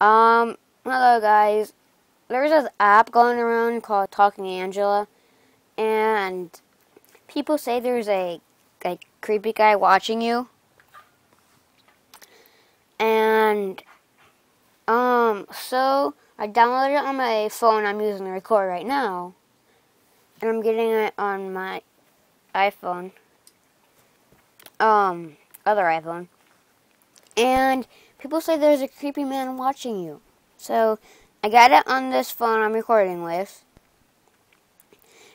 Um, hello guys. There's this app going around called Talking Angela, and people say there's a a creepy guy watching you. And um, so I downloaded it on my phone. I'm using the record right now, and I'm getting it on my iPhone. Um, other iPhone. And people say there's a creepy man watching you. So I got it on this phone I'm recording with.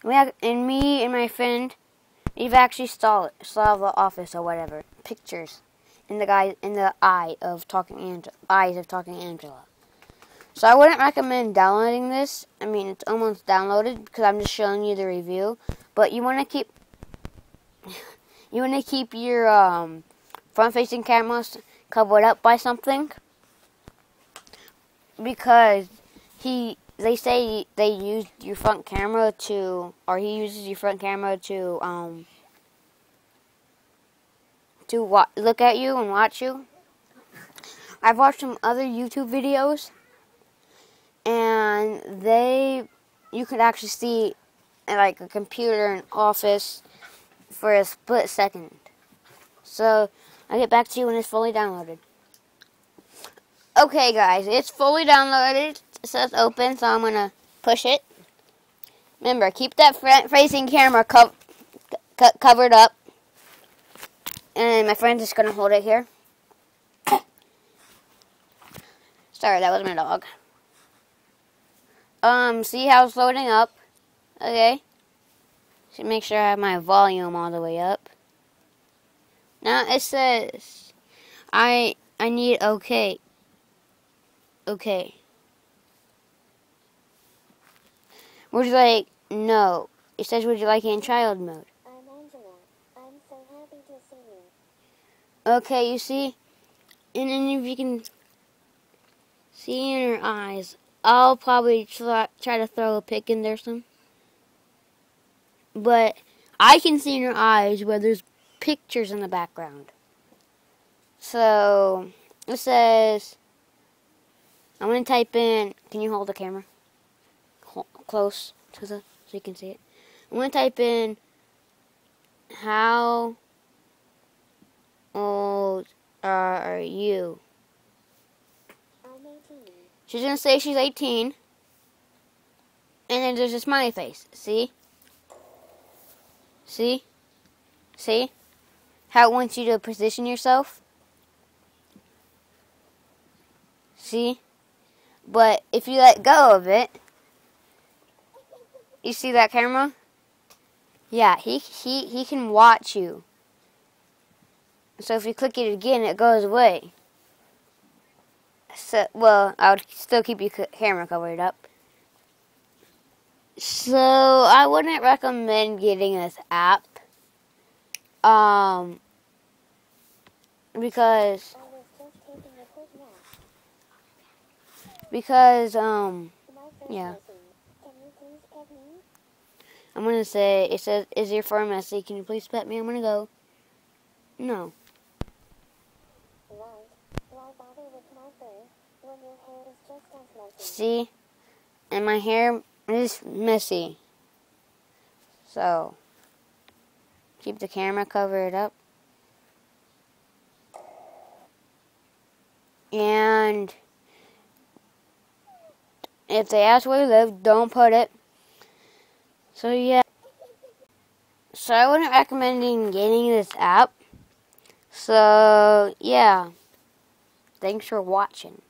We have, and me and my friend, we've actually saw saw the office or whatever pictures in the guy in the eye of talking Angela, eyes of talking Angela. So I wouldn't recommend downloading this. I mean, it's almost downloaded because I'm just showing you the review. But you want to keep you want to keep your um, front-facing cameras covered up by something because he they say they used your front camera to or he uses your front camera to um to wa- look at you and watch you. I've watched some other YouTube videos and they you could actually see like a computer in office for a split second. So I'll get back to you when it's fully downloaded. Okay, guys, it's fully downloaded. It says open, so I'm going to push it. Remember, keep that facing camera co co covered up. And my friend's just going to hold it here. Sorry, that was my dog. Um, see how it's loading up? Okay. Should make sure I have my volume all the way up. Now it says, I I need okay. Okay. Would you like no? It says would you like it in child mode? I'm Angela. I'm so happy to see you. Okay, you see? And then if you can see in her eyes, I'll probably try, try to throw a pick in there some. But I can see in her eyes where there's pictures in the background. So it says, I'm going to type in, can you hold the camera close to the, so you can see it? I'm going to type in, how old are you? I'm 18. She's going to say she's 18. And then there's a smiley face. See? See? See? How it wants you to position yourself? See? But if you let go of it, you see that camera? Yeah, he he he can watch you. So if you click it again, it goes away. So well, I would still keep your camera covered up. So I wouldn't recommend getting this app. Um because I was just taking a quick nap. because um Yeah. Can you please pet me? I'm gonna say it says is your fur messy? Can you please pet me? I'm gonna go. No. Right. Why bother with my fur when your hair is just as messy? See? And my hair is messy. So keep the camera covered up. And if they ask where you live, don't put it. So yeah. So I wouldn't recommend getting this app. So yeah. Thanks for watching.